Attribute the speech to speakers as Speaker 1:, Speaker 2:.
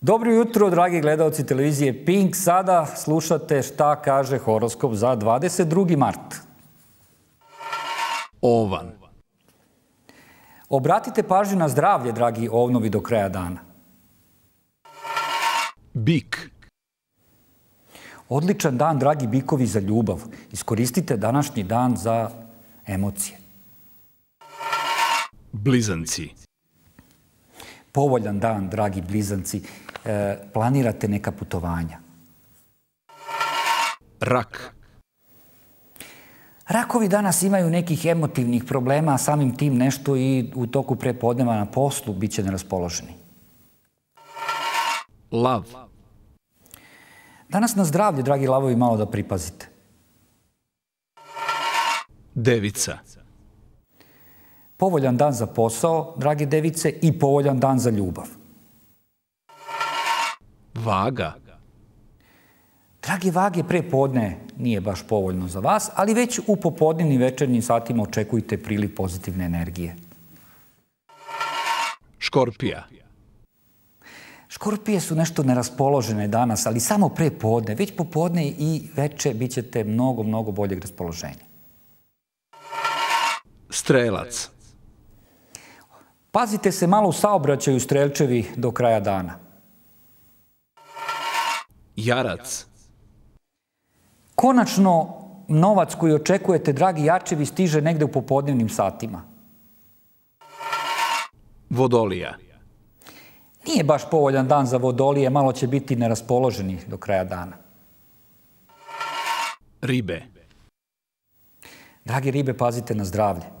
Speaker 1: Dobro jutro, dragi gledalci televizije Pink. Sada slušate šta kaže horoskop za 22. mart.
Speaker 2: Ovan.
Speaker 1: Obratite pažnju na zdravlje, dragi ovnovi, do kraja dana.
Speaker 2: Bik.
Speaker 1: Odličan dan, dragi bikovi, za ljubav. Iskoristite današnji dan za emocije.
Speaker 2: Blizanci.
Speaker 1: Povoljan dan, dragi blizanci. E, planirate neka putovanja.
Speaker 2: Rak.
Speaker 1: Rakovi danas imaju nekih emotivnih problema, a samim tim nešto i u toku prepodneva na poslu bit će neraspoloženi.
Speaker 2: Lav.
Speaker 1: Danas na zdravlje, dragi lavovi, malo da pripazite.
Speaker 2: Devica.
Speaker 1: Povoljan dan za posao, dragi device, i povoljan dan za ljubav.
Speaker 2: Vaga.
Speaker 1: Dragi vage, pre podne nije baš povoljno za vas, ali već u popodnevnim i večernjim satima očekujte priliv pozitivne energije.
Speaker 2: Škorpija.
Speaker 1: Škorpije su nešto neraspoložene danas, ali samo pre podne. Već popodne i veče bit ćete mnogo, mnogo boljeg raspoloženja.
Speaker 2: Strelac.
Speaker 1: Pazite se malo u saobraćaju strelčevi do kraja dana.
Speaker 2: Jarac.
Speaker 1: Konačno, novac koji očekujete, dragi jačevi, stiže negde u popodnevnim satima.
Speaker 2: Vodolija.
Speaker 1: Nije baš povoljan dan za vodolije, malo će biti neraspoloženi do kraja dana.
Speaker 2: Ribe.
Speaker 1: Dragi ribe, pazite na zdravlje.